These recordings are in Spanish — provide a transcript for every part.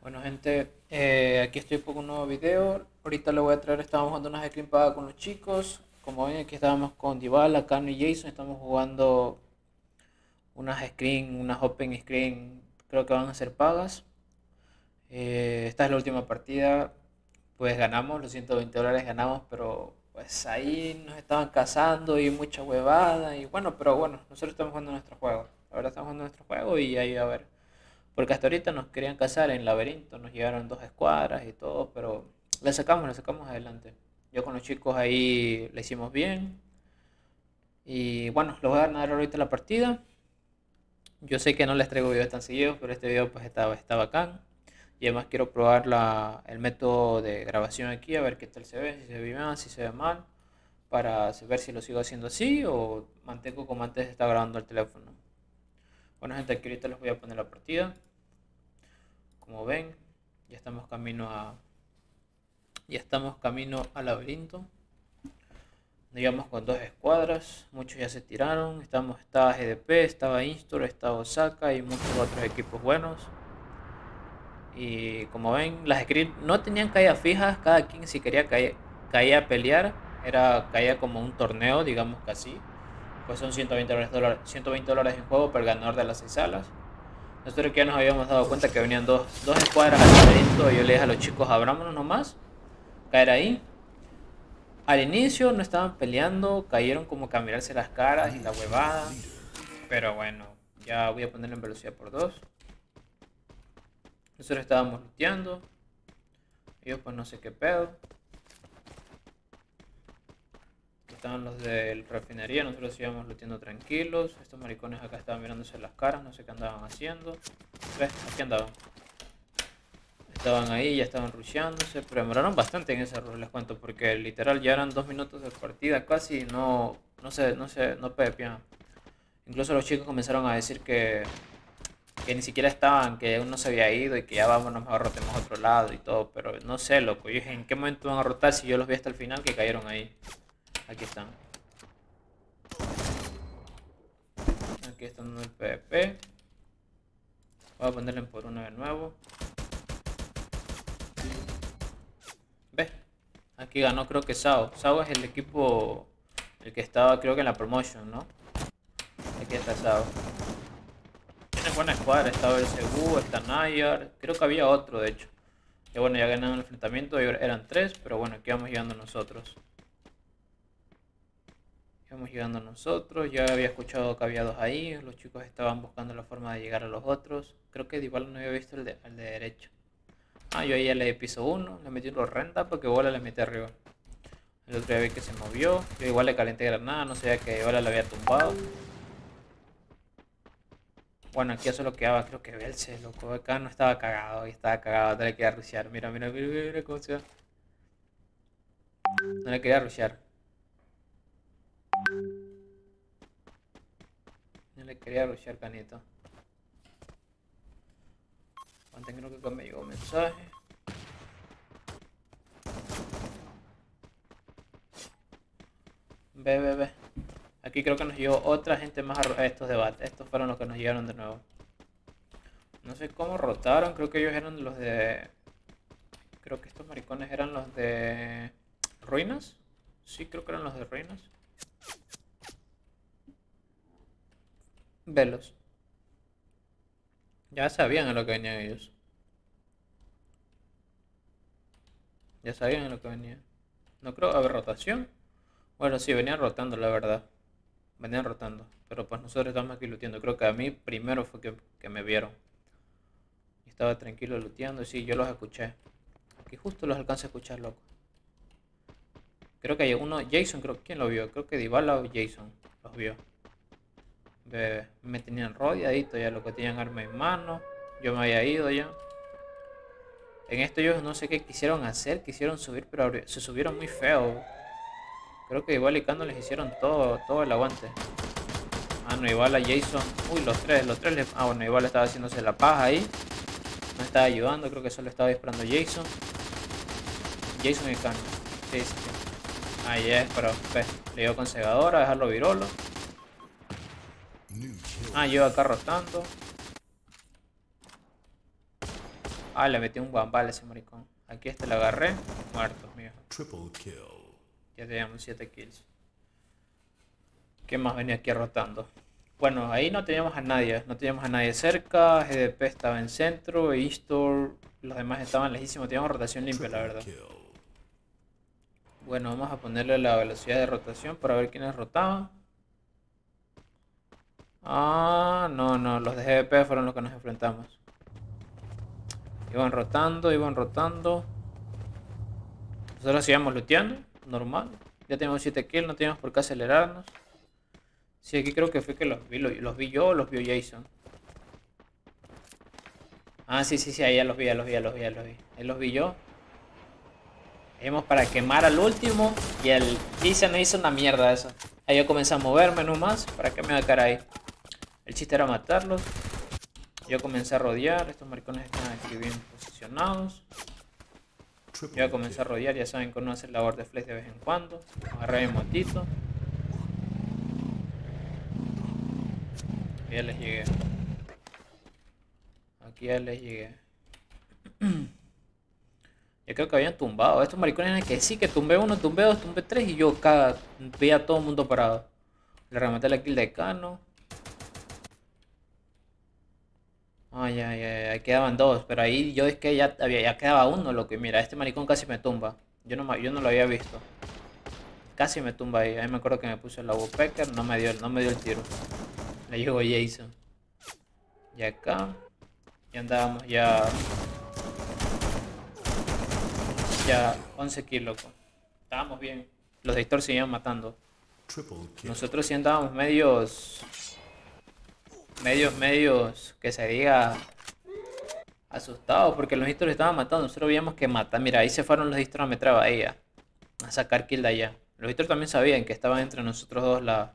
Bueno gente, eh, aquí estoy con un nuevo video. Ahorita le voy a traer, estábamos jugando unas screen pagas con los chicos. Como ven aquí estábamos con Dybala, Cano y Jason. Estamos jugando unas screen, unas open screen, creo que van a ser pagas. Eh, esta es la última partida, pues ganamos, los 120 dólares ganamos, pero pues ahí nos estaban cazando y mucha huevada. Y bueno, pero bueno, nosotros estamos jugando nuestro juego. Ahora estamos jugando nuestro juego y ahí a ver. Porque hasta ahorita nos querían cazar en laberinto, nos llegaron dos escuadras y todo, pero le sacamos, le sacamos adelante. Yo con los chicos ahí le hicimos bien. Y bueno, les voy a ganar ahorita la partida. Yo sé que no les traigo videos tan seguidos, pero este video pues está, está bacán. Y además quiero probar la, el método de grabación aquí, a ver qué tal se ve, si se ve bien, si se ve mal, para ver si lo sigo haciendo así o mantengo como antes está grabando el teléfono. Bueno gente, aquí ahorita les voy a poner la partida. Como ven, ya estamos camino a ya estamos camino al laberinto. Digamos con dos escuadras, muchos ya se tiraron, estamos estaba GDP, estaba Instor, estaba Osaka y muchos otros equipos buenos. Y como ven, las scripts no tenían caídas fijas, cada quien si quería caer, a pelear, era caía como un torneo, digamos que así. Pues son 120 dólares, 120 dólares en juego para el ganador de las seis salas. Nosotros que ya nos habíamos dado cuenta que venían dos, dos escuadras al laberinto. Yo le dije a los chicos, abrámonos nomás. Caer ahí. Al inicio no estaban peleando, cayeron como a mirarse las caras y la huevada. Pero bueno, ya voy a ponerlo en velocidad por dos. Nosotros estábamos luteando. Ellos pues no sé qué pedo estaban los de refinería, nosotros íbamos luteando tranquilos. Estos maricones acá estaban mirándose las caras, no sé qué andaban haciendo. ¿Ves? Aquí andaban. Estaban ahí, ya estaban rusheándose, pero demoraron bastante en ese rush, les cuento, porque literal ya eran dos minutos de partida casi no, no sé, no sé, no. Incluso los chicos comenzaron a decir que, que ni siquiera estaban, que uno se había ido y que ya vámonos, mejor rotemos a otro lado y todo, pero no sé, loco. Yo dije, ¿en qué momento van a rotar si yo los vi hasta el final que cayeron ahí? Aquí están. Aquí están el PvP. Voy a ponerle por uno de nuevo. ¿Ves? Aquí ganó creo que Sao. Sao es el equipo el que estaba creo que en la promotion, ¿no? Aquí está Sao. Tiene buena escuadra, estaba el Segu, está Nayar, creo que había otro de hecho. Que bueno, ya ganaron el enfrentamiento, eran tres, pero bueno, aquí vamos llegando nosotros. Íbamos llegando nosotros, ya había escuchado que había dos ahí, los chicos estaban buscando la forma de llegar a los otros. Creo que igual no había visto el de, el de derecho. Ah, yo ahí ya le piso uno, le metí un renta porque bola le metí arriba. El otro ya vi que se movió, yo igual le calenté granada, no sabía que bola le había tumbado. Bueno, aquí eso lo quedaba, creo que Belce, loco, acá no estaba cagado, y estaba cagado, no le quería rushear, mira, mira, mira, mira cómo se va. No le quería rushear. Le quería rushear canito. Mantengo que me llegó un mensaje. Ve, ve, ve. Aquí creo que nos llegó otra gente más a estos debates. Estos fueron los que nos llegaron de nuevo. No sé cómo rotaron. Creo que ellos eran los de... Creo que estos maricones eran los de... ¿Ruinas? Sí, creo que eran los de Ruinas. Velos. Ya sabían a lo que venían ellos. Ya sabían a lo que venía. No creo haber rotación. Bueno, sí, venían rotando, la verdad. Venían rotando. Pero pues nosotros estamos aquí luteando. Creo que a mí primero fue que, me vieron. Estaba tranquilo luteando. Sí, yo los escuché. Aquí justo los alcancé a escuchar, loco. Creo que hay uno, Jason, creo, ¿quién lo vio? Creo que Dybala o Jason los vio me tenían rodeadito ya lo que tenían arma en mano. Yo me había ido ya. En esto ellos no sé qué quisieron hacer, quisieron subir, pero se subieron muy feo. Creo que igual y Cando les hicieron todo, todo el aguante. Ah, no, igual a Jason. Uy, los tres, los tres. Ah, bueno, igual estaba haciéndose la paja ahí. No estaba ayudando, creo que solo estaba disparando Jason. Jason y Cano. Sí, sí, Ahí es, pero le dio con segadora, dejarlo virolo. Ah, yo acá rotando. Ah, le metí un bambal a ese maricón. Aquí este lo agarré. Muerto, mío. Ya teníamos 7 kills. ¿Qué más venía aquí rotando? Bueno, ahí no teníamos a nadie. No teníamos a nadie cerca. GDP estaba en centro. Eastor. Los demás estaban lejísimos. Teníamos rotación limpia, la verdad. Bueno, vamos a ponerle la velocidad de rotación para ver quiénes rotaban. Ah, no, no, los de GDP fueron los que nos enfrentamos. Iban rotando, iban rotando. Nosotros sigamos looteando, normal. Ya tenemos 7 kills, no teníamos por qué acelerarnos. Sí, aquí creo que fue que los vi, los, vi yo o los vio Jason. Ah, sí, sí, sí, ahí ya los vi, ya los vi, ya los vi, ya los vi. Ahí los vi yo. Hemos para quemar al último y el Jason no hizo una mierda eso. Ahí yo comencé a moverme nomás para que me cara ahí. El chiste era matarlos. Yo comencé a rodear. Estos maricones están aquí bien posicionados. Yo comencé a rodear. Ya saben que uno hace labor de flex de vez en cuando. Agarré mi motito. ya les llegué. Aquí ya les llegué. Yo creo que habían tumbado. Estos maricones que sí, que tumbé uno, tumbé dos, tumbé tres y yo cada, veía a todo el mundo parado. Le rematé la kill de Cano. Ay, ay, ay, quedaban dos, pero ahí yo es que ya, había, ya quedaba uno, lo que mira, este maricón casi me tumba. Yo no, yo no lo había visto. Casi me tumba ahí. Ahí me acuerdo que me puse el Woodpecker, no me dio, no me dio el tiro. Le llegó Jason. Y acá. Y andábamos ya. Ya 11 kills, loco. Estábamos bien. Los de Héctor seguían matando. Nosotros sí andábamos medios medios, medios, que se diga asustados porque los distros estaban matando. Nosotros veíamos que mata. Mira, ahí se fueron los distros a metralla a ella. A sacar kill de allá. Los distros también sabían que estaban entre nosotros dos la,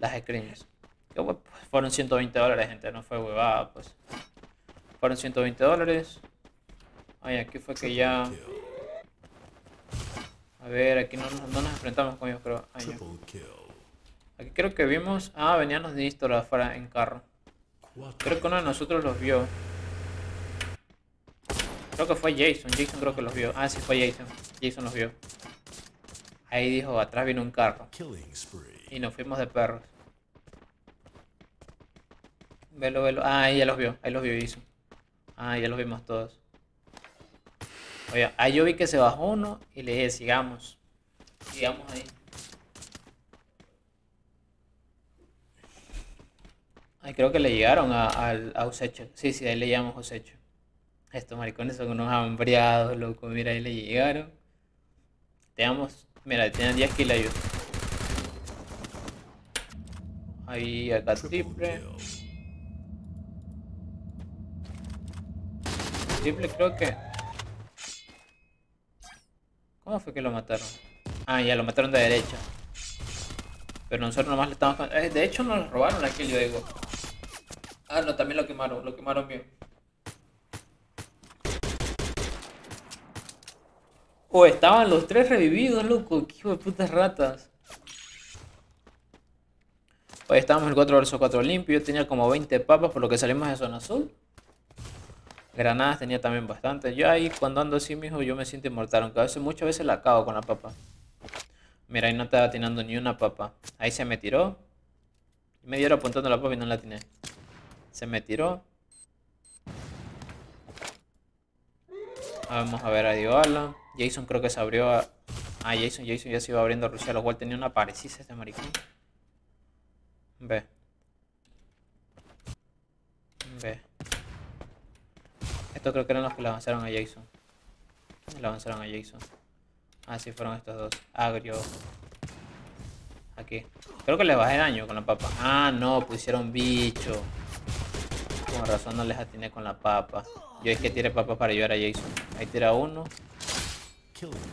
las screens. Pues, fueron 120 dólares, gente. No fue huevada, pues. Fueron 120 dólares. Ay, aquí fue que ya... A ver, aquí no, no nos enfrentamos con ellos, pero... Aquí creo que vimos... Ah, venían los Distor afuera en carro. Creo que uno de nosotros los vio. Creo que fue Jason. Jason creo que los vio. Ah, sí, fue Jason. Jason los vio. Ahí dijo, atrás vino un carro. Y nos fuimos de perros. Velo, velo. Ah, ahí ya los vio. Ahí los vio Jason. Ah, ya los vimos todos. Oye, ahí yo vi que se bajó uno y le dije, sigamos. Sigamos ahí. Ay, creo que le llegaron a, a, Usecho. Sí, sí, ahí le llamamos Usecho. Estos maricones son unos hambriados, loco. Mira, ahí le llegaron. Teníamos, mira, tienen 10 kills ellos. Ahí acá triple. Triple creo que... ¿Cómo fue que lo mataron? Ah, ya lo mataron de derecha. Pero nosotros nomás le estamos... Eh, de hecho nos robaron kill, yo digo. Ah, no, también lo quemaron, lo quemaron bien. Oh, estaban los tres revividos, loco. Qué hijo de putas ratas. Hoy estábamos el 4 vs 4 limpio. Yo tenía como 20 papas por lo que salimos de zona azul. Granadas tenía también bastante. Yo ahí cuando ando así, mijo, yo me siento inmortal. Aunque a veces, muchas veces la acabo con la papa. Mira, ahí no estaba atinando ni una papa. Ahí se me tiró. Me dieron apuntando la papa y no la atiné. Se me tiró. Vamos a ver a Dybala. Jason creo que se abrió a... Ah, Jason, Jason ya se iba abriendo a Rusia. Lo cual tenía una parecida este maricón. Ve. Ve. Estos creo que eran los que le avanzaron a Jason. Le avanzaron a Jason. Ah, sí, fueron estos dos. Agrio. Aquí. Creo que le bajé daño con la papa. Ah, no, pusieron bicho. Con razón no les atiné con la papa. Yo es que tire papa para ayudar a Jason. Ahí tira uno.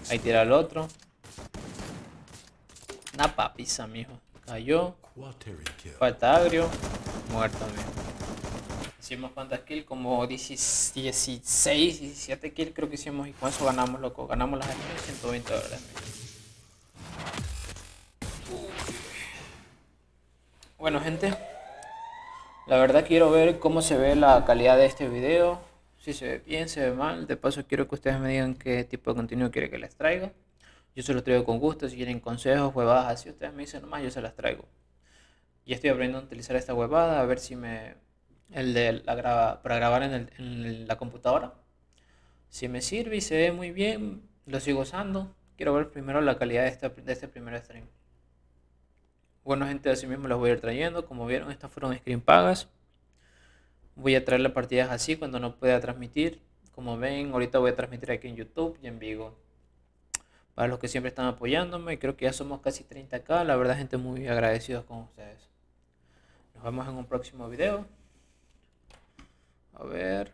Ahí tira el otro. Una papisa, mijo. Cayó. Falta agrio. Muerto, mijo. Hicimos cuántas kills, como 16, 17 kills creo que hicimos y con eso ganamos, loco. Ganamos las 120 dólares. Bueno, gente. La verdad quiero ver cómo se ve la calidad de este video. si se ve bien, se ve mal. De paso quiero que ustedes me digan qué tipo de contenido quiere que les traiga. Yo se los traigo con gusto, si quieren consejos, huevadas así, ustedes me dicen nomás, yo se las traigo. Y estoy aprendiendo a utilizar esta huevada, a ver si me... El de la graba, para grabar en, en la computadora. Si me sirve y se ve muy bien, lo sigo usando. Quiero ver primero la calidad de este, de este primer stream. Bueno gente, así mismo las voy a ir trayendo. Como vieron, estas fueron screen pagas. Voy a traer las partidas así cuando no pueda transmitir. Como ven, ahorita voy a transmitir aquí en YouTube y en Vigo. Para los que siempre están apoyándome, creo que ya somos casi 30k. La verdad, gente, muy agradecidos con ustedes. Nos vemos en un próximo video. A ver.